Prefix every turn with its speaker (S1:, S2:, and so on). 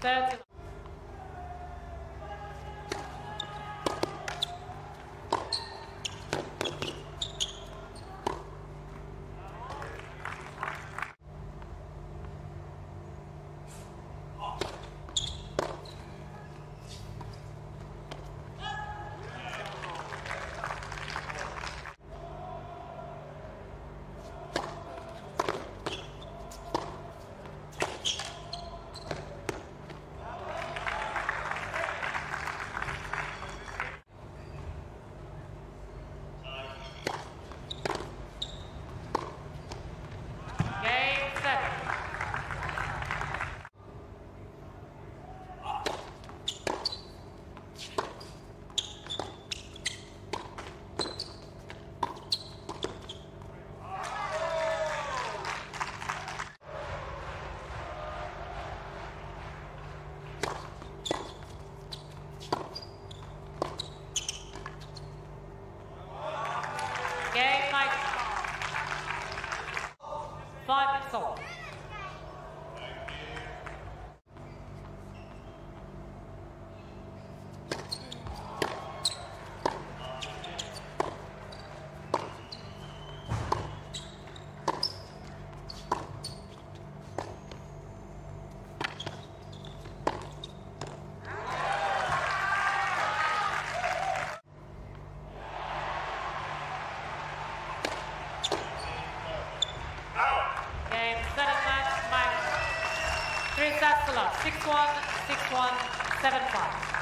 S1: Tá, tá That's Game. Five minutes on. Sasala, 616175.